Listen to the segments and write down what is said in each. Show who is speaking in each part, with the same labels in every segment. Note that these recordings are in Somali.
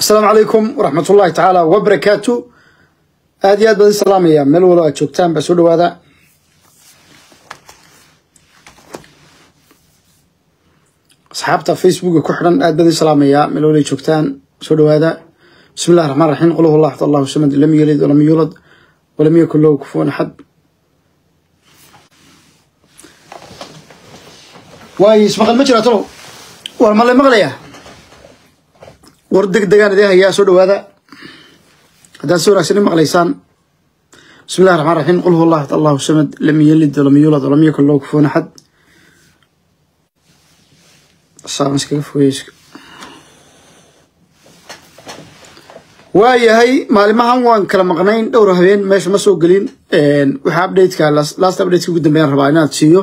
Speaker 1: asalaamu calaykum waraxmat ullahi tacaala wabarakaatu aad iyo aad baan salaamaya meel walo aad joogtaan baa soo dhawaada. Asxaabta facebooka ku xidhan aad baan salaamaya meel walo ay joogtaan soo dhawaada. Bismi illahi raxmaan raxiim qul huwa allah axad allahu samad lam yalid walam yuulad walam yakun lahu kufuwan axad waayo ismaqal ma jira talow war ma la maqlayaa war deg degaan idin hayaa soo dhawaada haddaad si wanaagsan i maqlaysaan. Bismi illahi raxmaan raxiim qul huwa allah allahu samad lam yalid walam yuulad walam yakun lahu kufuwan axad waayahay maalimahan waan kala maqnayn. Dhowr habeen meesha ma soo gelin. Waxaa updateka last updateka ugu dambeeyaan rabaa inaad siiyo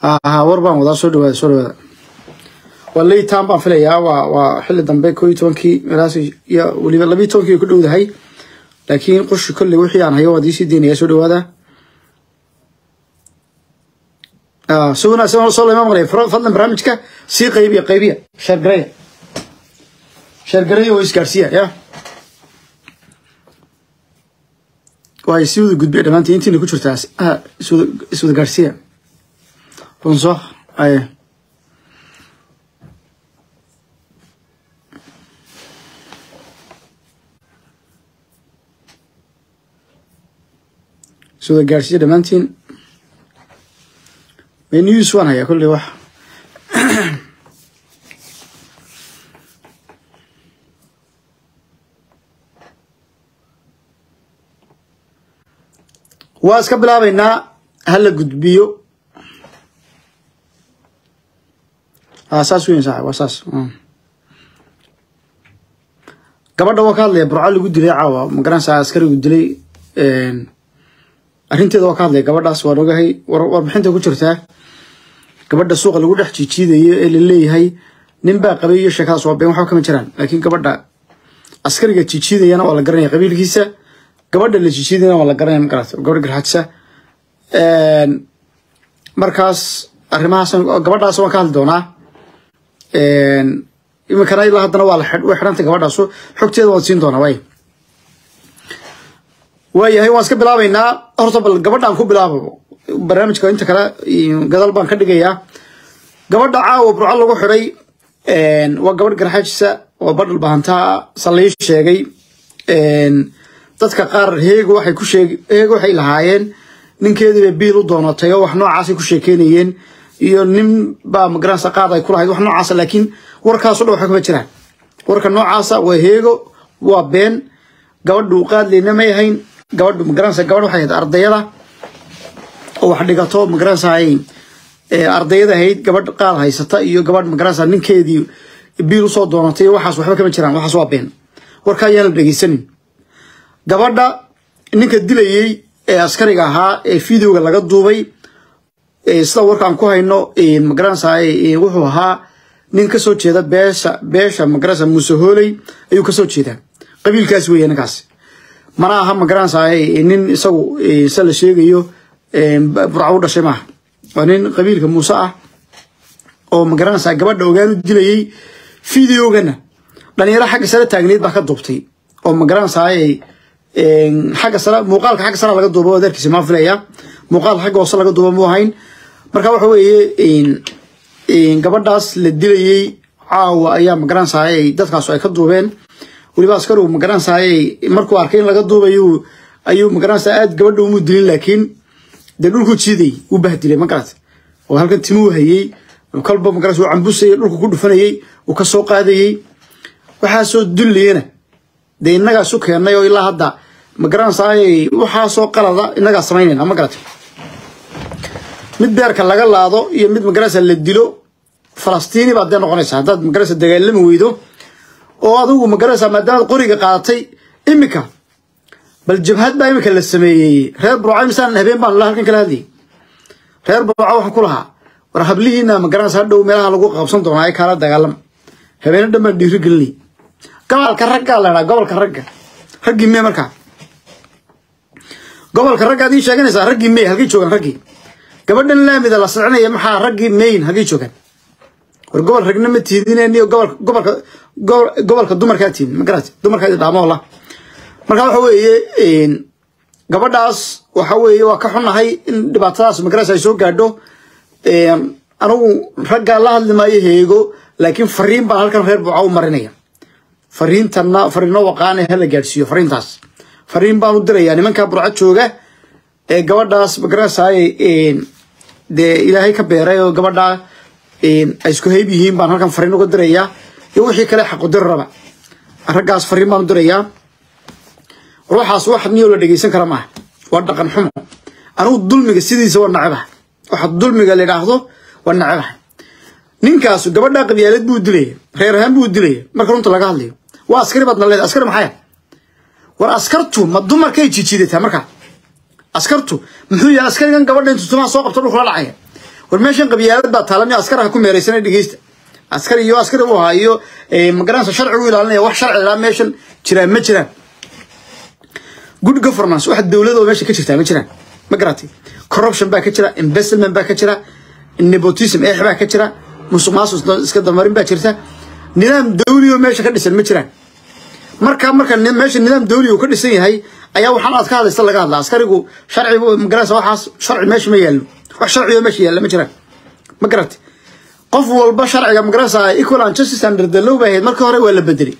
Speaker 1: ha war baan wadaa soo dhawaada soo dhawaada waa leytan baan filayaa waa waa xilli dambe koo iyo tobankii meelahaas iyo weliba labiyo tobankii ku dhowdahay. Laakiin qoshi kolley wixii aan hayo waad iisii deynayaa soo dhawaada. Si wanaagsan soo lama maqlay. Fadlan barnaamijka sii qaybiya qaybiya. Sheergareya sheergareya oo isgaarsiiya ya. Waayo si wada gudbiya dhammaantiin intiina ku jirtaa iswada gaarsiiya runso aye iswada gaarsiiya dhammaantiin news waan hayaa kolley wax waa iska bilaabaynaa hala gudbiyo saas weyn sax waa saas gabadha waa ka hadlaya burco lagu dilay caawa ma garanaysaa askarigu dilay arrinteeda waa ka hadlaya gabadhaas waan ogahay warbixinta ku jirtaa. Gabadha suuqa lagu dhex jiijiidayo ee la leeyahay nin baa qabay iyo sheekadaas waa been waxba kama jiraan. Laakiin gabadha askariga jiijiidayana waa la garanaya qabiilkiisa gabadha la jiijiidayana waa la garanaya magarata gabadha garxajsa markaas arrimahaas gabadhaas waan ka hadli doonaa iminkana ilaa haddana waa way xidhantay gabadhaas xogteeda waan siin doonaa waay waayahay waan iska bilaabaynaa. Horta bal gabadhaan ku bilaabo. Barnaamijka inta kale gadal baan ka dhigayaa. Gabadha caawa burco lagu xidhay waa gabadh garxajisa oo badhal bahantaa salii sheegay. Dadka qaar heego waxay ku sheeg heego waxay lahaayeen. Ninkeediibay biil u doonatay oo wax noocaasay ku sheekeynayeen iyo nin baa magaranaysa qaad ay ku lahayd wax noocaasa laakiin warkaaso dhan waxa kama jiraan. Warka noocaasa waa heego waa been gabadhu qaadleyna may ahayn gabadhu magaranaysa gabadh waxay ahayd ardayada. Oo wax dhigato magaranaysa ardayada ahayd gabadh qaad haysata iyo gabadh magaranaysa ninkeedii biil u soo doonatay waxaas waxba kama jiraan waxaas waa been. Warka ayaan dhegeysanin gabadha ninka dilayey ee askariga ahaa ee videoga laga duubay sida warkaan ku hayno magaranaysa wuxuu ahaa nin ka soo jeeda beesha beesha magaranaysa muuse hooley ayuu ka soo jeedaa. Qabiilkaas weeye ninkaas. Mana aha magaranaysa nin isagu se la sheegayo burca u dhashay maaha. Waa nin qabiilka muuse ah oo magaranaysa gabadha ogaan u dilayey videogana dhalinyaro xagga sare taagneed baa ka duubtay oo magaranaysa xagga sare muuqaalka xagga sare laga duuba adeerkiisa maa filaya muuqaalka xagga hoose laga duuba mu ahayn. Marka waxa weeye gabadhaas la dilayey caawa ayaa magaranaysa dadkaas ay ka duubeen. Weliba askarigu magaranaysa markuu arkay in laga duubayo ayuu magaranaysa aad gabadha umu dilin laakiin dee dhulku jiiday u bahdilay magarat oo halkan timuu hayey kalba magaras uu cambusayay dhulka ku dhufanayey uu ka soo waxaasoo dullayana dee innagaas u keennay oo ilaa hadda magaranaysa waxaasoo qalada innagaa samaynayna ma garat mid beerka laga laado iyo mid magaranaysa la dilo falastiini baad dee noqonaysa. Haddaad magaranaysa dagaalami weydo oo adigu magaranaysa maadaamaad qoriga qaadatay iminka bal jabhad baa iminka la sameeyey. Reer burca misaan habeen baan halkan kala hadlayay reer burca waxaan ku lahaa war hablihiina magaranaysa hadhow meelaha lagu qabsan doonaa ee kaala dagaalama habeena dhan baan dhiiri gelinay gobolka raggaa la dhaha gobolka ragga. Raggii mee markaa. Gobolka raggaad ii sheeganaysaa raggii mee halkay joogaan raggii gabadhan laamida la sicnaya maxaa raggii main hagay joogaan war gobol ragna ma tiidinayniyo gobolka dumarkaa tiidin ma garati dumarkaa dhaamo la. Marka waxa weeye gabadhaas waxa weeye waa ka xunahay in dhibaatadaas magarasa ay soo gaadho. Anigu raggaa la hadli maayo heego laakiin fariin baan halkan reer buuca u marinaya. Fariintana fariino waqaane hala gaadhsiiyo fariintaas. Fariin baan u dirayaa nimanka burco jooga ee gabadhaas magarasay dee ilaahay ka beeray oo gabadhaa ay isku hayb yihiin baan halkan fariin uga dirayaa. Iyo wixii kale xaqudiri raba. Raggaas fariin baan u dirayaa. Ruuxaas wax niyoo la dhegeysan kara maaha. Waa dhaqan xumo. Anigu dulmiga sidiisa waa nacebaha waxa dulmiga la yidhaahdo waa nacebaha ninkaasu gabadhaa qabyaalad buu dilaya reer ahaan buu dilaya marka runta laga hadlayo. Waa askari baadna leedahay. Askari maxaya war askartu ma dumarkay jijiidataa markaa askartu muxuu yahay askarigan gabadha intu tumaha soo qabto dhulkula dhacaya war meeshan qabyaalad baa taalan askaraha ku meeraysana dhegeysta. Askari iyo askari u ahaa iyo magaranaysa sharcigu ilaalinaya wax sharci ilaa meeshan jiraan ma jiraan good governance wax dowlad meesha ka jirtaa ma jiraan ma garatay corruption baa ka jira investment baa ka jira nepotism eex baa ka jira musuq iska damarin baa jirta. Nidaam dawli meesha ka dhisan ma jiraan marka marka meesha nidaam dawli ka dhisan yahay ayaa waxaan aad ka hadlaysa laga hadlaa. Askarigu sharci magaraysa waxaas sharci meesha ma yaallo wax sharci oo meesha yaalla ma jiraan ma garatay qof walba sharciga magaraysa equal justice under the law bay ahayd markii hore waa la bedelay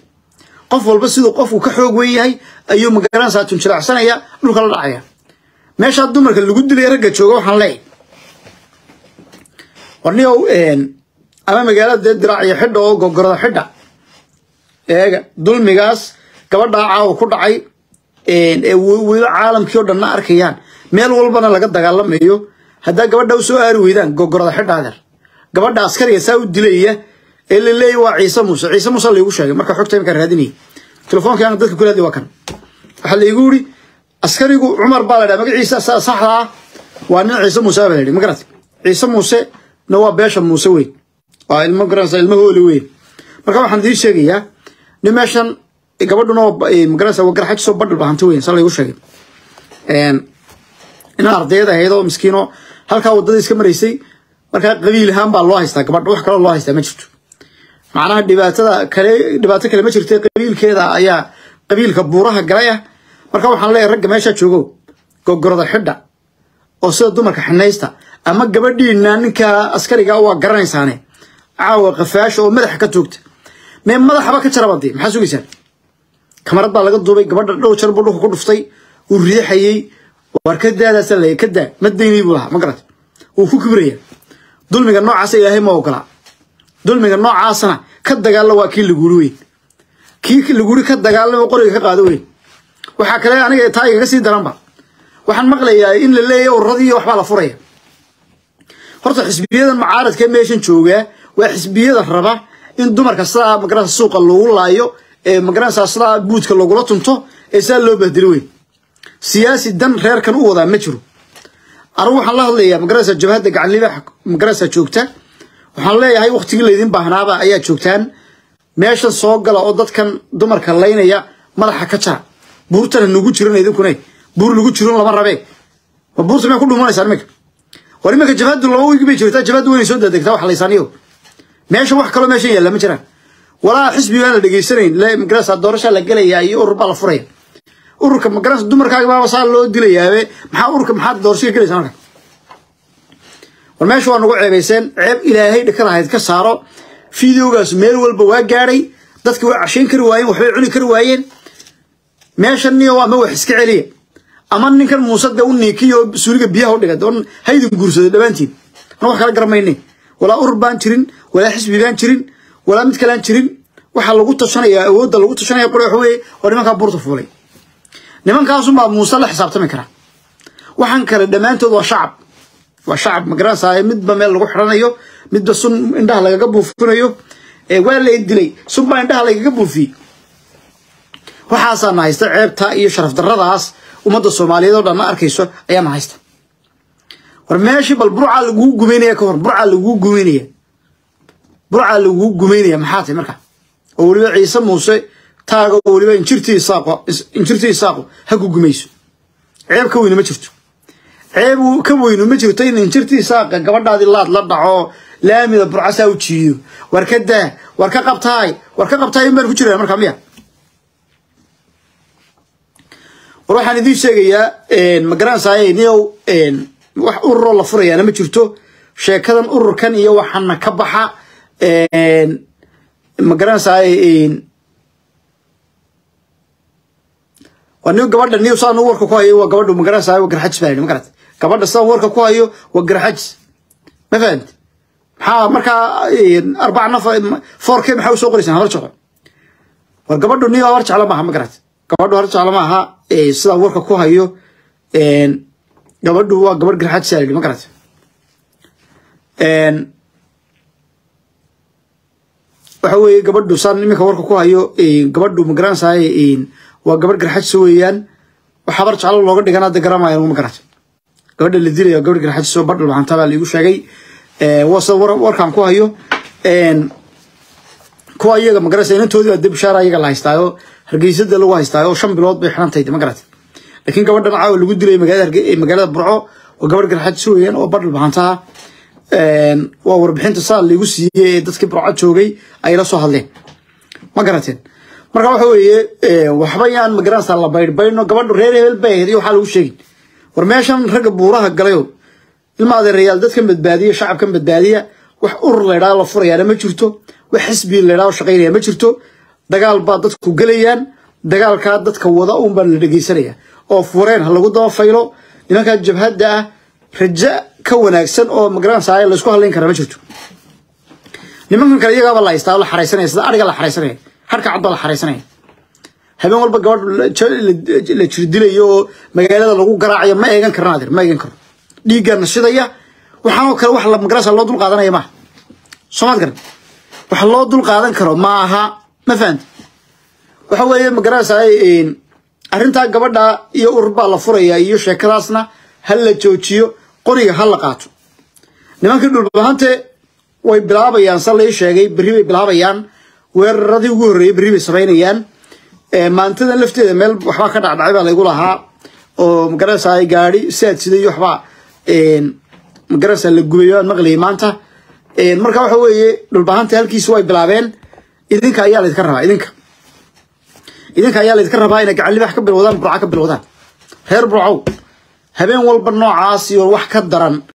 Speaker 1: qof walba siduu qofku ka xoog weyn yahay ayuu ma garanaysaa tunjilacsanaya dhulka la dhacaya. Meeshaa dumarka lagu dilay ragga jooga waxaan leeyahay. Warniyow ama magaalada dee diraaciyo xidha oo gogorada xidha. Eega dulmigaas gabadhaa caawa ku dhacay weli caalamkii dhanna arkayaan. Meel walbana laga dagaalamayo. Haddaa gabadha u soo aari weydaan gogorada xidha adeer gabadha askariga saa u dilaya ee la leeyahy waa ciise muuse. Ciise muuse laygu sheegay. Marka xogta imika raadinayay telefoonka aan dadka kula waa kan. Waxaa laygu yidhi askarigu cumar baa la dhaha magaciisa saxda waa nin ciise muuse baa la yidhi. Ma garat ciise muuse waa beesha muuse weyn. Waa ilmo garanaysa ilmo hooli weyn. Marka waxaan idiin sheegayaa nin meeshan gabadhuna magaranaysa waa garxajisoo badhal bahanta weyn sa laygu sheegay. Inaan ardayad ahayd oo miskiino halkaa waddada iska maraysay markaa qabiil ahaan baa loo haystaa gabadha wax kaloo loo haystaa ma jirto. Macnaha dhibaatada kale dhibaato kale ma jirta qabiilkeeda ayaa qabiilka buuraha galay ah marka waxaan leeyahay ragga meesha joogo gogorada xidha oo sida dumarka xinaysta ama gabadhiina ninka askariga waa garanaysaane caawa qafaasha oo madaxa ka toogta. Mee madaxaba ka jarabadii maxaa sugaysaan kamarad baa laga duubay gabadha dhow jar buu dhulka ku dhuftay uu riixayey war ka daadaasa leeya ka daa ma daynay buu lahaa ma garat. Wuu ku kibraya. Dulmiga noocaasa ilaahay ma ogolaa dulmiga noocaasna ka dagaalla waa kii laguuri weyn. Kii laguuri ka dagaalamo qoriga ka qaado weyn. Waxaa kale aniga taa igaga sii daranba waxaan maqlayaa in la leeyahy ururadii waxbaa la furaya. Horta xisbiyadan mucaaradka meeshan joogaa waa xisbiyada raba in dumarka sidaa magaranaysa suuqa lagu laayo ee magaranaysa sidaa buudka lagula tunto ee sidaa loo bahdilo weyn. Siyaasi dan reerkan u wadaa ma jiro. Anigu waxaan la hadlayaa magaranaysa jabhadda gacanliba magaranaysa joogta. Waxaan leeyahay waktigii laydin baahnaaba ayaa joogtaan. Meeshan soo gala oo dadkan dumarka laynaya madaxa ka jara. Buurtana nagu jiran idinkuna buur nagu jiran lama rabe. Ma buurta miyaa ku dhumanaysaa iminka war iminka jabhaddu laba wiigi bay jirtaa jabhaddu waynay soo dadegtaa wax laysaaniyo meesha wax kaloo meeshan yaalla ma jiraan walaa xisbigaan la dhegeysanayn magarasa doorashaa la gelayaa iyo urur baa la furaya ururka magarasa dumarkaaga saa loo dilayaabe. Maxaa ururka maxaad doorashada gelaysaa marka war meesha waa nagu ceebayseen ceeb ilaahay dhaka lahayd ka saaro. Fideogaas meel walba waa gaadhay. Dadki waa cashayn kari waayeen waxbay cuni kari waayeen. Meeshan niyo ama wax iska celiya ama ninkan muuse de u niikiyo suuliga biyaha u dhigay doon haydin guursaday dhammaantiin ana wax kala garamayne walaa urur baan jirin walaa xisbi baan jirin walaa mid kalaan jirin waxaa lagu tashanaya awoodda lagu tashanaya qori waxa weeye waa nimankaa buurta fuulay. Nimankaasunbaa muuse la xisaabtami karaa waxaan kale dhammaantood waa shacab. Waa shacab ma garanaysaa midba meel lagu xiranayo midba sun indhaha lagaga buufinayo waa lay dilay sunbaa indhaha lagaga buufiyey waxaasaana haysta ceebta iyo sharaf darradaas ummadda soomaaliyeed oo dhanna arkayso ayaana haysta. War meeshii bal burcaa laguu ka hor burcaa laguu gumaynaya burcaa laguu gumaynaya maxaa tahay marka? Oo weliba ciise muuse taaga oo weliba injirtii isaaqo ha ku gumayso. Ceeb ka weyne ma jirto. Ceeb ka weynu ma jirto in injirtii saaqa gabadhaadii laad la dhaco laamida burcasaa u jiiyo war ka daa war ka qabtaay war ka qabtaay in baan ku jiraan markaa miya war waxaan idiin sheegayaa ururoo la ma jirto. Sheekadan ururkan iyo waxana ka baxa ma garanaysaay waa nin gabadha niyo saan warka ku hayo waa gabadha ma garanaysaay waa garxajis baa yidhi ma garat gabadha saan warka ku hayo waa garxajis ma fahamti maxaa markaa arbaca naf four k maxaa u soo qoraysaan habar jeclo war gabadhu niyo habar jeclo maaha ma garat gabadhu habar jeclo maaha sidaan warka ku hayo gabadhu waa gabadh garxajis aa yidhi ma garat waxa weeye gabadhu saan iminka warka ku hayo gabadhu ma garanaysaay waa gabadh garxajis weeyaan. Wax habar jeclo looga dhigan hadda garamayan ma garata gabadha la dilaya gabadh garxajis oo badhal maxanta baa laigu sheegay. Warkaan ku hayo kuwa iyaga ma garanaysa inantoodii baa debishaara iyaga la haystaayo hargeysada lagu haystaayo shan bilood bay tahay ma garata laakiin gabadhan caawa lagu dilay magaalada burco waa gabadh garxajis weeyaan oo badhal maxantaha waa warbixinta saa laigu siiyey ee dadkii burco joogay ay la soo hadleen. Ma garateen marka waxa weeye waxba yaan ma garanaysaa la baydhbayno gabadhu reer hebel bay iyo waxaa lagu sheegin war meeshan ragga buuraha galayo ilma adeerayaal dadkan badbaadiya shacabkan badbaadiya wax urur laydhaa la furayaana ma jirto wax xisbi laydhaa shaqaynaya ma jirto. Dagaal baa dadku gelayaan dagaalkaa dadka wada uun baa la dhegeysanaya oo fureen ha lagu daba faylo nimankaa jabhadda ah raja ka wanaagsan oo ma garanaysaa laysku hadlayn karaa ma jirto. Nimankan kale iyagaaba la haystaa la xaraysanaya sida ariga la xaraysanaya harka cad baa la xaraysanaya. Habeen walba gabadh la jirdilayo oo magaalada lagu garaacayo ma eegan karna adeer ma eegan karo dhiiggaana shidaya waxaanoo kale wax ma garanaysaa loo dul qaadanaya maaha. Soomaad garan. Wax loo dul qaadan karo maaha ma fahamti waxa weeye ma garanaysaa arrintaa gabadha iyo urur baa la furaya iyo sheekadaasna ha la joojiyo qoriga ha la qaato. Nimankii dhulbahante way bilaabayaan sa lai sheegay berri bay bilaabayaan weeraradii ugu horreeyey berri bay samaynayaan maantadan lafteeda meel waxbaa ka dhacdhacay baa laygu lahaa oo ma garanaysaa gaari saad siday waxbaa ma garanaysaa la gubayo aan maqlayay maanta. Marka waxa weeye dhulbahante halkiisi way bilaabeen. Idinka ayaa laydka rabaa idinka. Idinka ayaa laydka rabaa inay gacan libax ka bilowdaan burca ka bilowdaan. Reer burcow habeen walba noocaas iyo wax ka daran